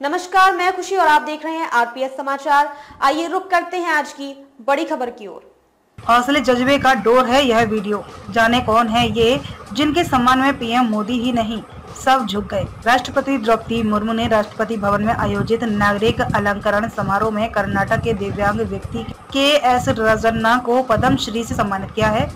नमस्कार, मैं खुशी और आप देख रहे हैं आरपीएस समाचार। आइए रुक करते हैं आज की बड़ी खबर की ओर। हौसले जज्बे का डोर है यह वीडियो। जाने कौन है ये, जिनके सम्मान में पीएम मोदी ही नहीं, सब झुक गए। राष्ट्रपति द्रौपदी मुर्मू ने राष्ट्रपति भवन में आयोजित नागरिक अलंकरण समारोह में कर्नाटक के दिव्यांग व्यक्ति के एस रजन्ना को पद्म श्री से सम्मानित किया है।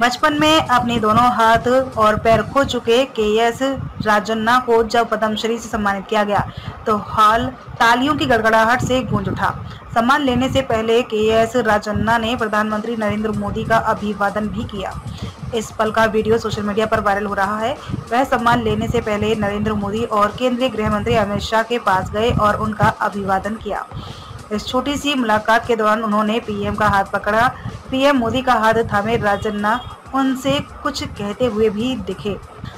बचपन में अपने दोनों हाथ और पैर खो चुके के एस राजन्ना को जब पद्मश्री से सम्मानित किया गया तो हाल तालियों की गड़गड़ाहट से गूंज उठा। सम्मान लेने से पहले के एस राजन्ना ने प्रधानमंत्री नरेंद्र मोदी का अभिवादन भी किया। इस पल का वीडियो सोशल मीडिया पर वायरल हो रहा है। वह सम्मान लेने से पहले नरेंद्र मोदी और केंद्रीय गृह मंत्री अमित शाह के पास गए और उनका अभिवादन किया। इस छोटी सी मुलाकात के दौरान उन्होंने पीएम का हाथ पकड़ा। पीएम मोदी का हाथ थामे राजन्ना। उनसे कुछ कहते हुए भी दिखे।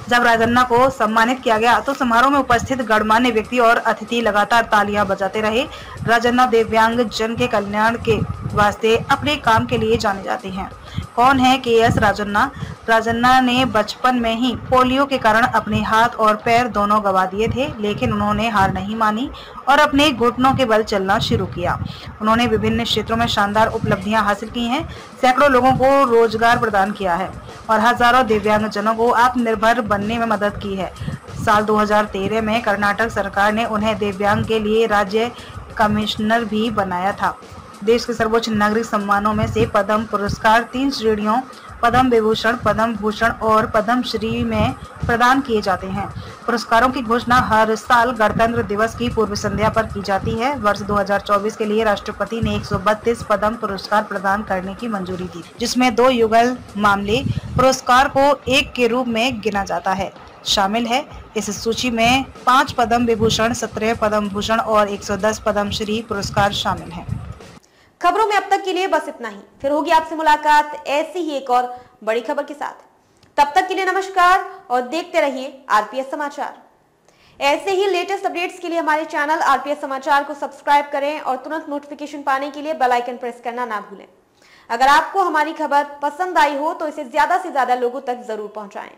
जब राजन्ना को सम्मानित किया गया तो समारोह में उपस्थित गणमान्य व्यक्ति और अतिथि लगातार तालियाँ बजाते रहे। राजन्ना दिव्यांग जन के कल्याण के वास्ते अपने काम के लिए जाने जाते हैं। कौन है के एस राजन्ना? राजन्ना ने बचपन में ही पोलियो के कारण अपने हाथ और पैर दोनों गवा दिए थे, लेकिन उन्होंने हार नहीं मानी और अपने घुटनों के बल चलना शुरू किया। उन्होंने विभिन्न क्षेत्रों में शानदार उपलब्धियाँ हासिल की हैं, सैकड़ों लोगों को रोज़गार प्रदान किया है और हज़ारों दिव्यांगजनों को आत्मनिर्भर बनने में मदद की है। साल 2013 में कर्नाटक सरकार ने उन्हें दिव्यांग के लिए राज्य कमिश्नर भी बनाया था। देश के सर्वोच्च नागरिक सम्मानों में से पद्म पुरस्कार तीन श्रेणियों, पद्म विभूषण, पद्म भूषण और पद्म श्री में प्रदान किए जाते हैं। पुरस्कारों की घोषणा हर साल गणतंत्र दिवस की पूर्व संध्या पर की जाती है। वर्ष 2024 के लिए राष्ट्रपति ने 132 पद्म पुरस्कार प्रदान करने की मंजूरी दी, जिसमें दो युगल मामले पुरस्कार को एक के रूप में गिना जाता है। शामिल है, इस सूची में पाँच पद्म विभूषण, सत्रह पद्म भूषण और 110 पद्म श्री पुरस्कार शामिल हैं। खबरों में अब तक के लिए बस इतना ही। फिर होगी आपसे मुलाकात, ऐसी ही एक और बड़ी खबर के साथ। तब तक के लिए नमस्कार और देखते रहिए आरपीएस समाचार। ऐसे ही लेटेस्ट अपडेट्स के लिए हमारे चैनल आरपीएस समाचार को सब्सक्राइब करें और तुरंत नोटिफिकेशन पाने के लिए बेल आइकन प्रेस करना ना भूलें। अगर आपको हमारी खबर पसंद आई हो तो इसे ज़्यादा से ज़्यादा लोगों तक ज़रूर पहुंचाएँ।